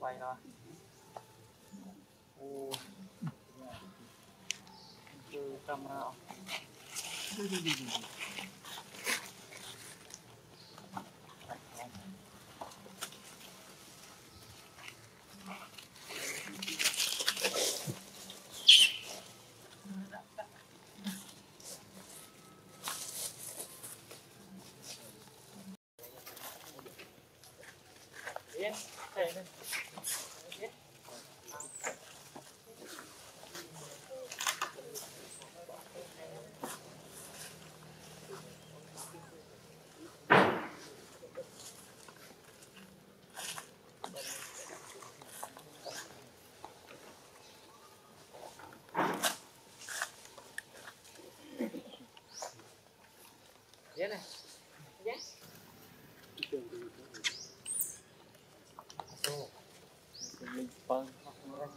ไปนะโอ้ดูกำมาดูดูดูดูเอ๊ ใ Mình phân hoặc.